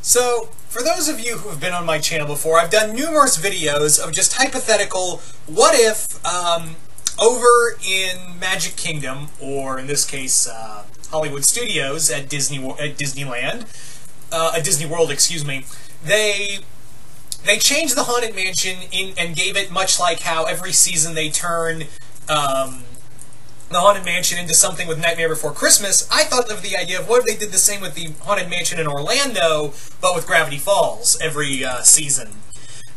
So, for those of you who have been on my channel before, I've done numerous videos of just hypothetical, what if, um, over in Magic Kingdom, or in this case, uh, Hollywood Studios at Disney at Disneyland, uh, at Disney World, excuse me, they they changed the Haunted Mansion in, and gave it much like how every season they turn um, the Haunted Mansion into something with Nightmare Before Christmas, I thought of the idea of what if they did the same with the Haunted Mansion in Orlando, but with Gravity Falls every uh, season.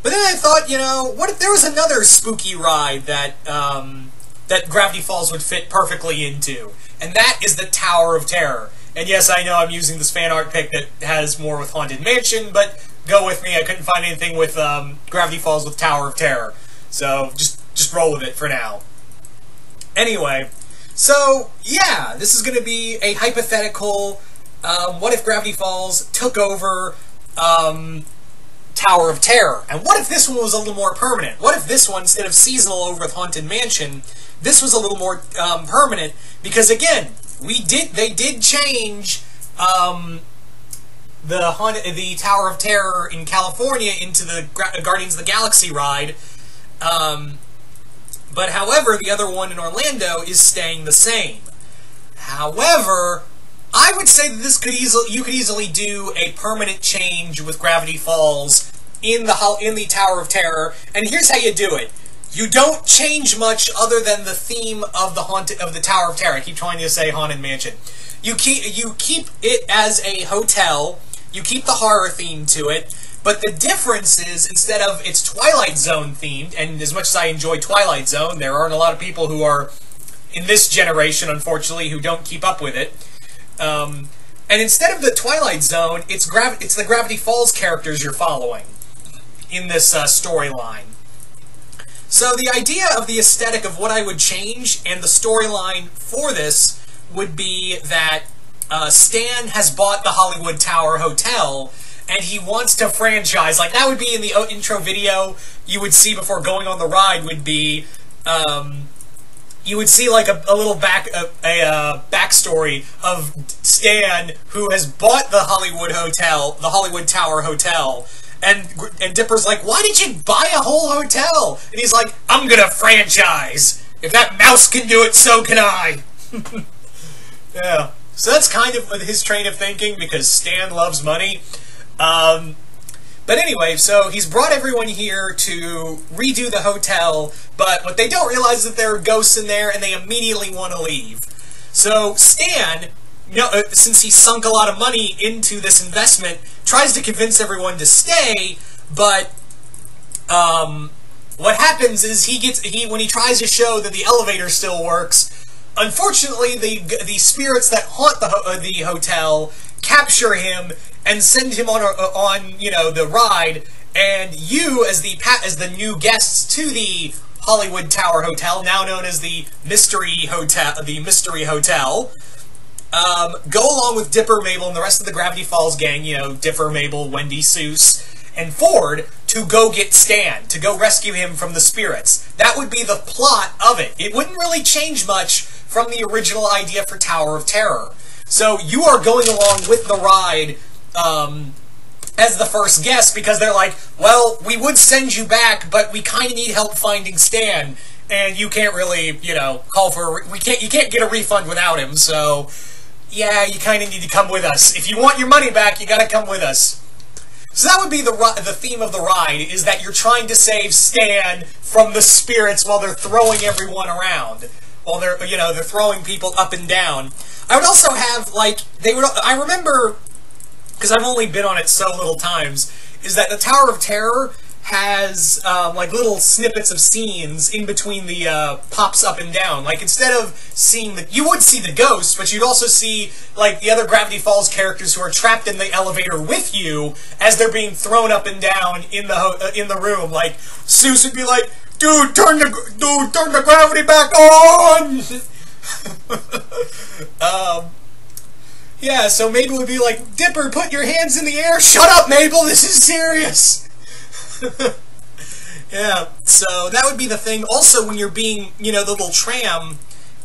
But then I thought, you know, what if there was another spooky ride that um, that Gravity Falls would fit perfectly into? And that is the Tower of Terror. And yes, I know I'm using this fan art pick that has more with Haunted Mansion, but go with me. I couldn't find anything with um, Gravity Falls with Tower of Terror. So just just roll with it for now. Anyway, so, yeah, this is going to be a hypothetical, um, what if Gravity Falls took over um, Tower of Terror? And what if this one was a little more permanent? What if this one, instead of seasonal over with Haunted Mansion, this was a little more um, permanent? Because, again, we did they did change um, the, Haunted, the Tower of Terror in California into the Guardians of the Galaxy ride. But however, the other one in Orlando is staying the same. However, I would say that this could easily you could easily do a permanent change with Gravity Falls in the in the Tower of Terror, and here's how you do it. You don't change much other than the theme of the haunted of the Tower of Terror. I keep trying to say haunted mansion. You keep you keep it as a hotel. You keep the horror theme to it, but the difference is, instead of it's Twilight Zone themed, and as much as I enjoy Twilight Zone, there aren't a lot of people who are in this generation, unfortunately, who don't keep up with it. Um, and instead of the Twilight Zone, it's it's the Gravity Falls characters you're following in this uh, storyline. So the idea of the aesthetic of what I would change and the storyline for this would be that uh, Stan has bought the Hollywood Tower Hotel and he wants to franchise. Like that would be in the intro video you would see before going on the ride. Would be um, you would see like a, a little back a, a uh, backstory of Stan who has bought the Hollywood Hotel, the Hollywood Tower Hotel. And, and Dipper's like, why did you buy a whole hotel? And he's like, I'm gonna franchise. If that mouse can do it, so can I. yeah. So that's kind of his train of thinking because Stan loves money. Um, but anyway, so he's brought everyone here to redo the hotel, but what they don't realize is that there are ghosts in there, and they immediately want to leave. So Stan, you know, uh, since he sunk a lot of money into this investment, tries to convince everyone to stay, but um, what happens is he gets he when he tries to show that the elevator still works. Unfortunately, the the spirits that haunt the uh, the hotel capture him and send him on on you know the ride, and you as the as the new guests to the Hollywood Tower Hotel, now known as the Mystery Hotel, the Mystery Hotel. Um, go along with Dipper, Mabel, and the rest of the Gravity Falls gang, you know, Dipper, Mabel, Wendy, Soos, and Ford, to go get Stan, to go rescue him from the spirits. That would be the plot of it. It wouldn't really change much from the original idea for Tower of Terror. So you are going along with the ride um, as the first guest because they're like, well, we would send you back, but we kind of need help finding Stan, and you can't really, you know, call for we can't you can't get a refund without him. So yeah, you kind of need to come with us. If you want your money back, you got to come with us. So that would be the the theme of the ride is that you're trying to save Stan from the spirits while they're throwing everyone around. While they're you know they're throwing people up and down. I would also have like they would. I remember because I've only been on it so little times. Is that the Tower of Terror has um, like little snippets of scenes in between the uh, pops up and down. Like instead of seeing the, you would see the ghosts, but you'd also see like the other Gravity Falls characters who are trapped in the elevator with you as they're being thrown up and down in the uh, in the room. Like Soos would be like, "Dude, turn the dude, turn the gravity back on." um, yeah, so Mabel would be like, Dipper, put your hands in the air. Shut up, Mabel. This is serious. yeah, so that would be the thing. Also, when you're being, you know, the little tram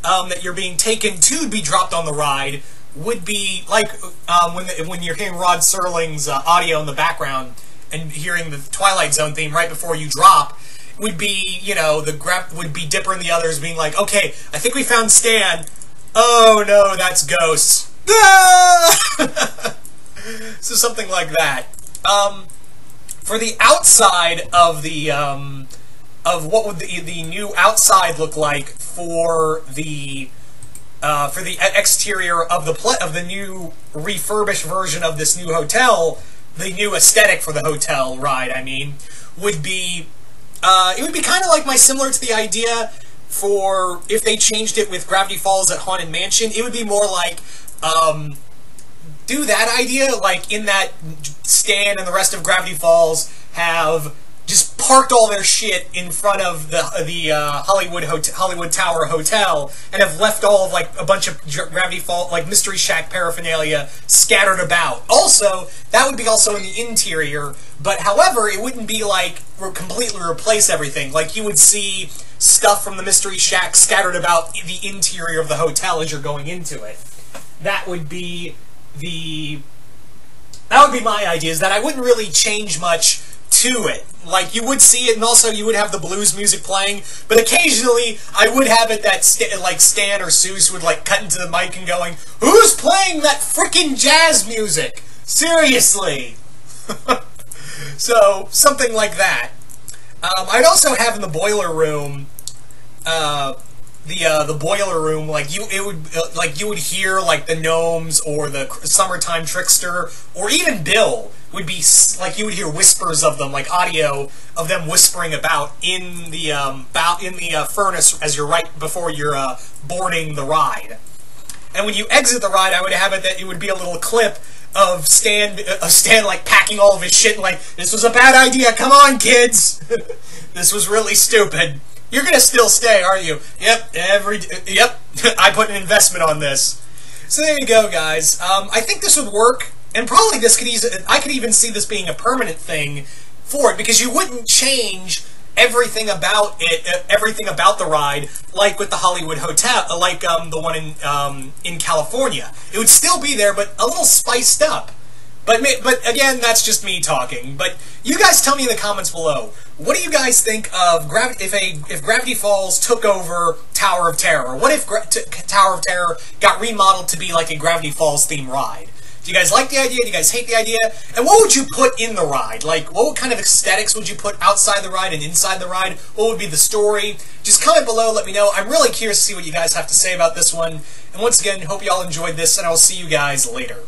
um, that you're being taken to be dropped on the ride would be like um, when the, when you're hearing Rod Serling's uh, audio in the background and hearing the Twilight Zone theme right before you drop would be you know the grab would be Dipper and the others being like, okay, I think we found Stan. Oh no, that's Ghosts. so something like that. Um, for the outside of the um, of what would the, the new outside look like for the uh, for the exterior of the of the new refurbished version of this new hotel, the new aesthetic for the hotel ride, I mean, would be uh, it would be kind of like my similar to the idea for if they changed it with Gravity Falls at Haunted Mansion, it would be more like um, do that idea like in that Stan and the rest of Gravity Falls have just parked all their shit in front of the the uh, Hollywood Hotel, Hollywood Tower Hotel and have left all of like a bunch of Gravity Fall like Mystery Shack paraphernalia scattered about. Also, that would be also in the interior, but however, it wouldn't be like completely replace everything. Like you would see stuff from the Mystery Shack scattered about the interior of the hotel as you're going into it. That would be the that would be my idea. Is that I wouldn't really change much to it. Like, you would see it, and also you would have the blues music playing, but occasionally I would have it that, st like, Stan or Soos would, like, cut into the mic and going, Who's playing that freaking jazz music? Seriously! so, something like that. Um, I'd also have in the boiler room, uh, the uh, the boiler room, like you, it would uh, like you would hear like the gnomes or the summertime trickster or even Bill would be like you would hear whispers of them, like audio of them whispering about in the um, about in the uh, furnace as you're right before you're uh, boarding the ride. And when you exit the ride, I would have it that it would be a little clip of Stan, uh, of Stan like packing all of his shit and like, this was a bad idea. Come on, kids. this was really stupid. You're gonna still stay, aren't you? Yep. Every. Yep. I put an investment on this. So there you go, guys. Um, I think this would work and probably this could easily, I could even see this being a permanent thing for it because you wouldn't change everything about it, everything about the ride, like with the Hollywood Hotel, like um, the one in um, in California. It would still be there, but a little spiced up. But but again, that's just me talking. But you guys tell me in the comments below. What do you guys think of gravity? If a if Gravity Falls took over Tower of Terror, what if Gra Tower of Terror got remodeled to be like a Gravity Falls theme ride? Do you guys like the idea? Do you guys hate the idea? And what would you put in the ride? Like, what kind of aesthetics would you put outside the ride and inside the ride? What would be the story? Just comment below, let me know. I'm really curious to see what you guys have to say about this one. And once again, hope you all enjoyed this, and I will see you guys later.